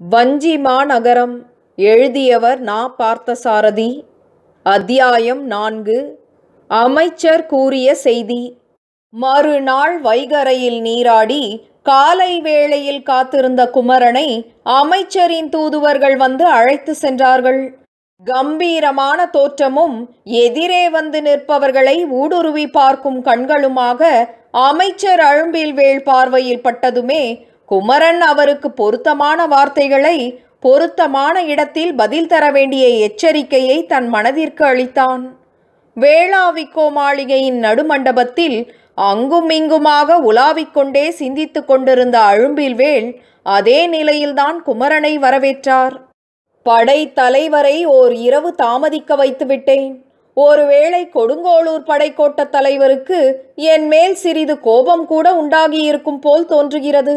வஞ்சி மாநகரம் எழுதியவர் நா பார்த்தசாரதி. அத்தியாயம் நான்கு. அமைச்சர் கூறிய செய்தி. மறுநாள் வைகரையில் நீராடி காலை வேளையில் காத்திருந்த குமரனை அமைச்சரின் தூதுவர்கள் வந்து அழைத்து சென்றார்கள். கம்பீரமான தோற்றமும் எதிரே வந்து நிற்பவர்களை ஊடுருவி பார்க்கும் கண்களுமாக அமைச்சர் அழும்பில்வேள் பார்வையில் பட்டதுமே குமரன் அவருக்கு பொருத்தமான வார்த்தைகளை பொருத்தமான இடத்தில் பதில் தர வேண்டிய எச்சரிக்கையை தன் மனதிற்கு அளித்தான். வேளாவிக்கோ மாளிகையின் நடுமண்டபத்தில் அங்கும் இங்குமாக உலாவிக்கொண்டே சிந்தித்துக் கொண்டிருந்த அழும்பில்வேள் அதே நிலையில்தான் குமரனை வரவேற்றார். படை தலைவரை ஓர் இரவு தாமதிக்க வைத்துவிட்டேன் ஒருவேளை கொடுங்கோளூர் படைக்கோட்ட தலைவருக்கு என் மேல் சிறிது கோபம் கூட உண்டாகியிருக்கும் போல் தோன்றுகிறது.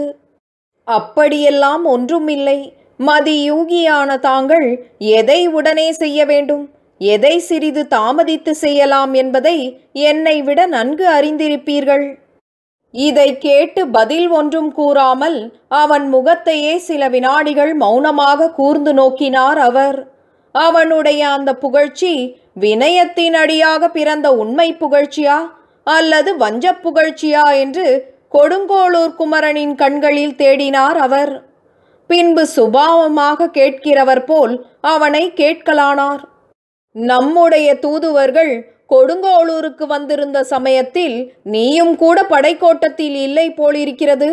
அப்படியெல்லாம் ஒன்றுமில்லை. மதியூகியான தாங்கள் எதை உடனே செய்ய வேண்டும்? எதை சிறிது தாமதித்து செய்யலாம் என்பதை என்னை விட நன்கு அறிந்திருப்பீர்கள். இதை கேட்டு பதில் ஒன்றும் கூறாமல் அவன் முகத்தையே சில வினாடிகள் மௌனமாக கூர்ந்து நோக்கினார் அவர். அவனுடைய அந்த புகழ்ச்சி வினயத்தின் அடியாக பிறந்த உண்மை புகழ்ச்சியா அல்லது வஞ்சப் புகழ்ச்சியா என்று கொடுங்கோளூர் குமரனின் கண்களில் தேடினார் அவர். பின்பு சுபாவமாக கேட்கிறவர் போல் அவனை கேட்கலானார். நம்முடைய தூதுவர்கள் கொடுங்கோளூருக்கு வந்திருந்த சமயத்தில் நீயும் கூட படைக்கோட்டத்தில் இல்லை போலிருக்கிறது.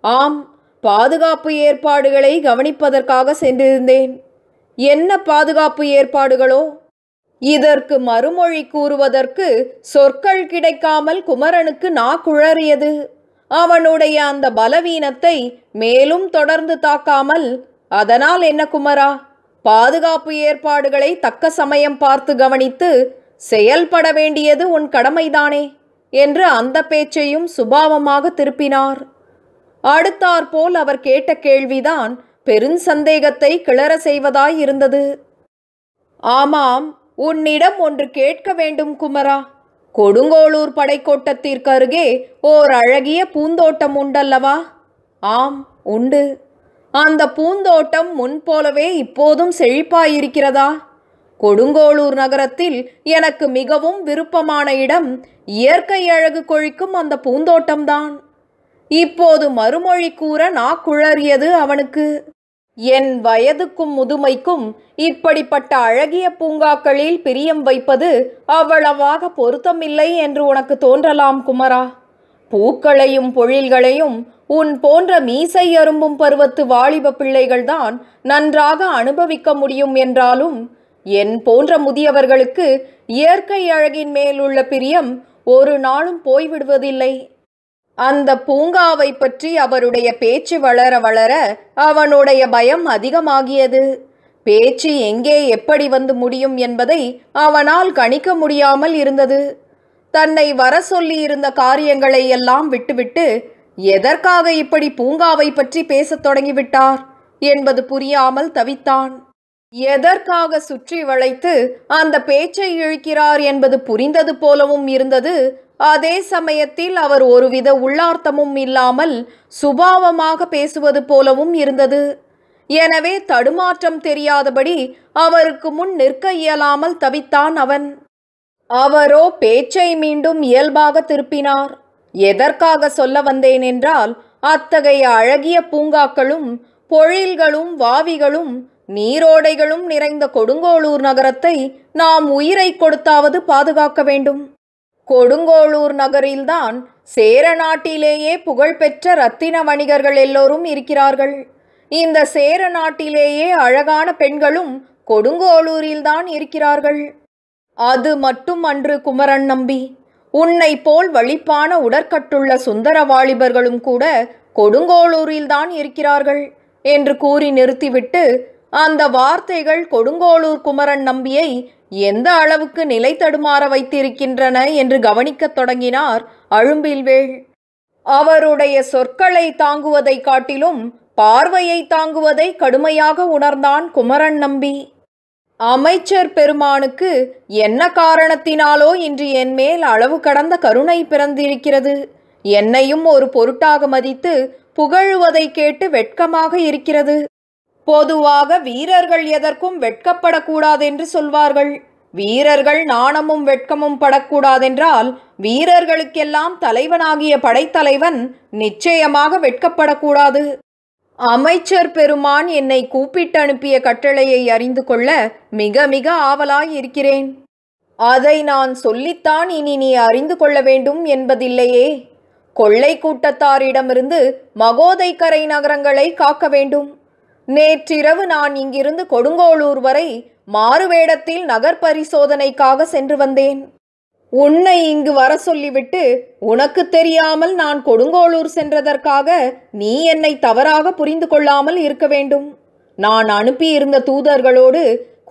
ஆம் பாதுகாப்பு ஏற்பாடுகளை கவனிப்பதற்காக சென்றிருந்தேன். என்ன பாதுகாப்பு ஏற்பாடுகளோ? இதற்கு மறுமொழி கூறுவதற்கு சொற்கள் கிடைக்காமல் குமரனுக்கு நா குழறியது. அவனுடைய அந்த பலவீனத்தை மேலும் தொடர்ந்து தாக்காமல் அதனால் என்ன குமரா? பாதுகாப்பு ஏற்பாடுகளை தக்க சமயம் பார்த்து கவனித்து செயல்பட வேண்டியது உன் கடமைதானே? என்று அந்த பேச்சையும் சுபாவமாக திருப்பினார். அடுத்தாற்போல் அவர் கேட்ட கேள்விதான் பெருஞ்சந்தேகத்தை கிளற செய்வதாய் இருந்தது ஆமாம் உன்னிடம் ஒன்று கேட்க வேண்டும் குமரா. கொடுங்கோளூர் படைக்கோட்டத்திற்கு அருகே ஓர் அழகிய பூந்தோட்டம் உண்டல்லவா? ஆம் உண்டு. அந்த பூந்தோட்டம் முன்போலவே இப்போதும் செழிப்பாயிருக்கிறதா? கொடுங்கோளூர் நகரத்தில் எனக்கு மிகவும் விருப்பமான இடம் இயற்கை அழகு கொழிக்கும் அந்த பூந்தோட்டம்தான். இப்போது மறுமொழி கூற நாக்குழறியது அவனுக்கு. என் வயதுக்கும் முதுமைக்கும் இப்படிப்பட்ட அழகிய பூங்காக்களில் பிரியம் வைப்பது அவ்வளவாக பொருத்தமில்லை என்று உனக்கு தோன்றலாம் குமரா. பூக்களையும் பொழில்களையும் உன் போன்ற மீசை அரும்பும் பருவத்து வாலிப பிள்ளைகள்தான் நன்றாக அனுபவிக்க முடியும் என்றாலும் என் போன்ற முதியவர்களுக்கு இயற்கை அழகின் மேலுள்ள பிரியம் ஒரு நாளும் போய்விடுவதில்லை. அந்த பூங்காவை பற்றி அவருடைய பேச்சு வளர வளர அவனுடைய பயம் அதிகமாகியது. பேச்சு எங்கே எப்படி வந்து முடியும் என்பதை அவனால் கணிக்க முடியாமல் இருந்தது. தன்னை வர சொல்லி இருந்த காரியங்களை எல்லாம் விட்டுவிட்டு எதற்காக இப்படி பூங்காவை பற்றி பேசத் தொடங்கிவிட்டார் என்பது புரியாமல் தவித்தான். எதற்காக சுற்றி வளைத்து அந்த பேச்சை இழுக்கிறார் என்பது புரிந்தது போலவும் இருந்தது. அதே சமயத்தில் அவர் ஒருவித உள்ளார்த்தமும் இல்லாமல் சுபாவமாக பேசுவது போலவும் இருந்தது. எனவே தடுமாற்றம் தெரியாதபடி அவருக்கு முன் நிற்க இயலாமல் தவித்தான் அவன். அவரோ பேச்சை மீண்டும் இயல்பாக திருப்பினார். எதற்காக சொல்ல வந்தேன் என்றால் அத்தகைய அழகிய பூங்காக்களும் பொழில்களும் வாவிகளும் நீரோடைகளும் நிறைந்த கொடுங்கோளூர் நகரத்தை நாம் உயிரை கொடுத்தாவது பாதுகாக்க வேண்டும். கொடுங்கோளூர் நகரில்தான் சேர நாட்டிலேயே புகழ்பெற்ற ரத்தின வணிகர்கள் எல்லோரும் இருக்கிறார்கள். இந்த சேர நாட்டிலேயே அழகான பெண்களும் கொடுங்கோளூரில்தான் இருக்கிறார்கள். அது மட்டும் அன்று குமரன் நம்பி உன்னை போல் வழிப்பான உடற்கட்டுள்ள சுந்தர வாலிபர்களும் கூட கொடுங்கோளூரில்தான் இருக்கிறார்கள் என்று கூறி நிறுத்திவிட்டு அந்த வார்த்தைகள் கொடுங்கோளூர் குமரன் நம்பியை எந்த அளவுக்கு நிலை தடுமாற வைத்திருக்கின்றன என்று கவனிக்கத் தொடங்கினார் அழும்பில்வேள் அவருடைய சொற்களை தாங்குவதை காட்டிலும் பார்வையை தாங்குவதை கடுமையாக உணர்ந்தான் குமரன் நம்பி. அமைச்சர் பெருமானுக்கு என்ன காரணத்தினாலோ இன்று என் மேல் அளவு கடந்த கருணை பிறந்திருக்கிறது. என்னையும் ஒரு பொருட்டாக மதித்து புகழுவதை கேட்டு வெட்கமாக இருக்கிறது. பொதுவாக வீரர்கள் எதற்கும் வெட்கப்படக்கூடாதென்று சொல்வார்கள். வீரர்கள் நாணமும் வெட்கமும் படக்கூடாதென்றால் வீரர்களுக்கெல்லாம் தலைவனாகிய படைத்தலைவன் நிச்சயமாக வெட்கப்படக்கூடாது. அமைச்சர் பெருமான் என்னை கூப்பிட்டு அனுப்பிய கட்டளையை அறிந்து கொள்ள மிக மிக ஆவலாய் இருக்கிறேன். அதை நான் சொல்லித்தான் இனி நீ அறிந்து கொள்ள வேண்டும் என்பதில்லையே. கொள்ளை கூட்டத்தாரிடமிருந்து மகோதைக்கரை நகரங்களை காக்க வேண்டும். நேற்றிரவு நான் இங்கிருந்து கொடுங்கோளூர் வரை மாறுவேடத்தில் நகர் பரிசோதனைக்காக சென்று வந்தேன். உன்னை இங்கு வர சொல்லிவிட்டு உனக்கு தெரியாமல் நான் கொடுங்கோளூர் சென்றதற்காக நீ என்னை தவறாக புரிந்து கொள்ளாமல் இருக்க வேண்டும். நான் அனுப்பியிருந்த தூதர்களோடு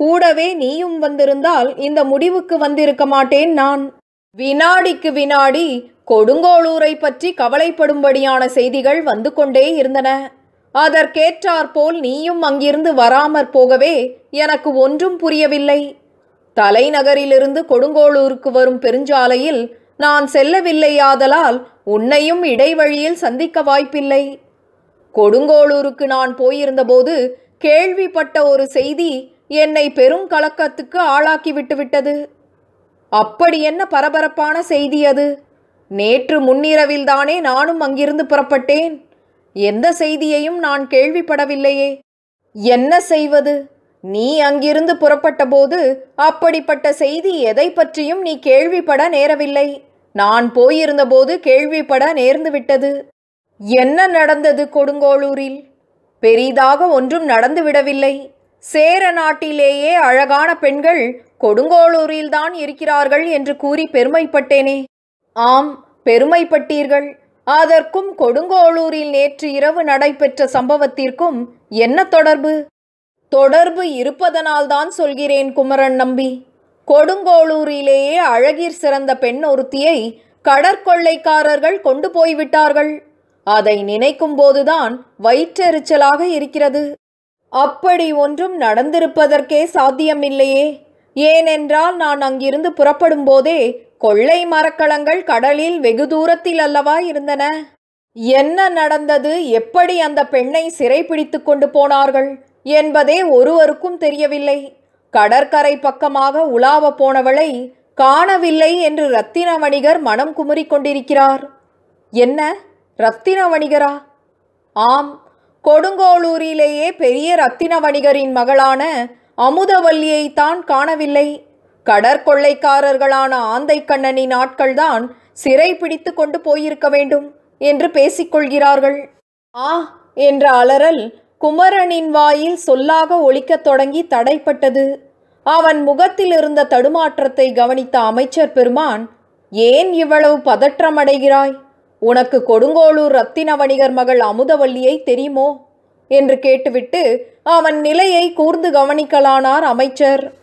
கூடவே நீயும் வந்திருந்தால் இந்த முடிவுக்கு வந்திருக்க மாட்டேன் நான். வினாடிக்கு வினாடி கொடுங்கோளூரை பற்றி கவலைப்படும்படியான செய்திகள் வந்து கொண்டே இருந்தன. அதற்கேற்றாற்போல் நீயும் அங்கிருந்து வராமற் போகவே எனக்கு ஒன்றும் புரியவில்லை. தலைநகரிலிருந்து கொடுங்கோளூருக்கு வரும் பெருஞ்சாலையில் நான் செல்லவில்லையாதலால் உன்னையும் இடைவழியில் சந்திக்க வாய்ப்பில்லை. கொடுங்கோளூருக்கு நான் போயிருந்தபோது கேள்விப்பட்ட ஒரு செய்தி என்னை பெரும் கலக்கத்துக்கு ஆளாக்கி விட்டுவிட்டது. அப்படி என்ன பரபரப்பான செய்தி அது? நேற்று முன்னிரவில்தானே நானும் அங்கிருந்து புறப்பட்டேன். எந்த செய்தியையும் நான் கேள்விப்படவில்லையே. என்ன செய்வது? நீ அங்கிருந்து புறப்பட்டபோது அப்படிப்பட்ட செய்தி எதை பற்றியும் நீ கேள்விப்பட நேரவில்லை. நான் போயிருந்தபோது கேள்விப்பட நேர்ந்து விட்டது என்ன நடந்தது கொடுங்கோளூரில்? பெரிதாக ஒன்றும் நடந்துவிடவில்லை சேர நாட்டிலேயே அழகான பெண்கள் கொடுங்கோளூரில்தான் இருக்கிறார்கள் என்று கூறி பெருமைப்பட்டேனே. ஆம் பெருமைப்பட்டீர்கள். அதற்கும் கொடுங்கோளூரில் நேற்று இரவு நடைபெற்ற சம்பவத்திற்கும் என்ன தொடர்பு? தொடர்பு இருப்பதனால்தான் சொல்கிறேன் குமரன் நம்பி. கொடுங்கோளூரிலேயே அழகிர் சிறந்த பெண் ஒருத்தியை கடற்கொள்ளைக்காரர்கள் கொண்டு போய்விட்டார்கள். அதை நினைக்கும் போதுதான் வயிற்றெரிச்சலாக இருக்கிறது. அப்படி ஒன்றும் நடந்திருப்பதற்கே சாத்தியமில்லையே. ஏனென்றால் நான் அங்கிருந்து புறப்படும் போதே கொள்ளை மரக்கலங்கள் கடலில் வெகு தூரத்தில் அல்லவா இருந்தன? என்ன நடந்தது? எப்படி அந்த பெண்ணை சிறைப்பிடித்து கொண்டு போனார்கள்? என்பதே ஒருவருக்கும் தெரியவில்லை. கடற்கரை பக்கமாக உலாவ போனவளை காணவில்லை என்று ரத்தின வணிகர் மனம் குமுறிக் கொண்டிருக்கிறார். என்ன? ரத்தின வணிகரா ஆம். கொடுங்கோளூரிலேயே பெரிய ரத்தின வணிகரின் மகளான அமுதவல்லியைத்தான் காணவில்லை. கடற்கொள்ளைக்காரர்களான ஆந்தைக்கண்ணனின் ஆட்கள்தான் சிறை பிடித்து கொண்டு போயிருக்க வேண்டும் என்று பேசிக்கொள்கிறார்கள். ஆ என்ற அலறல் குமரனின் வாயில் சொல்லாக ஒழிக்கத் தொடங்கி தடைப்பட்டது. அவன் முகத்தில் இருந்த தடுமாற்றத்தை கவனித்த அமைச்சர் பெருமான் ஏன் இவ்வளவு பதற்றமடைகிறாய்? உனக்கு கொடுங்கோளூர் ரத்தின வணிகர் மகள் அமுதவல்லியை தெரியுமோ? என்று கேட்டுவிட்டு அவன் நிலையை கூர்ந்து கவனிக்கலானார் அமைச்சர்.